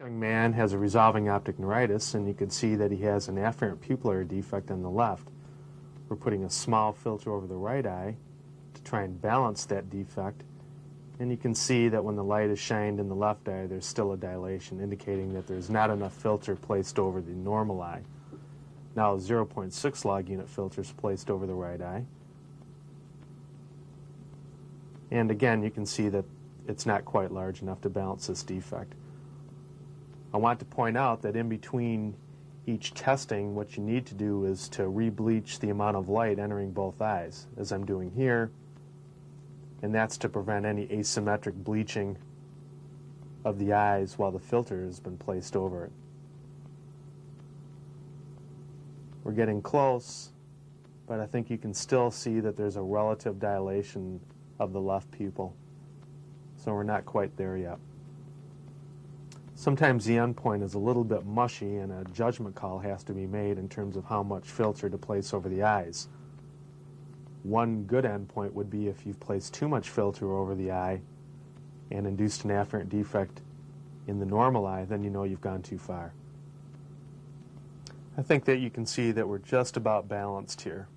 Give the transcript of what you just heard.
young man has a resolving optic neuritis, and you can see that he has an afferent pupillary defect on the left. We're putting a small filter over the right eye to try and balance that defect. And you can see that when the light is shined in the left eye, there's still a dilation, indicating that there's not enough filter placed over the normal eye. Now, 0.6 log unit filter is placed over the right eye. And again, you can see that it's not quite large enough to balance this defect. I want to point out that in between each testing, what you need to do is to rebleach the amount of light entering both eyes, as I'm doing here, and that's to prevent any asymmetric bleaching of the eyes while the filter has been placed over it. We're getting close, but I think you can still see that there's a relative dilation of the left pupil. So we're not quite there yet. Sometimes the endpoint is a little bit mushy and a judgment call has to be made in terms of how much filter to place over the eyes. One good endpoint would be if you've placed too much filter over the eye and induced an afferent defect in the normal eye, then you know you've gone too far. I think that you can see that we're just about balanced here.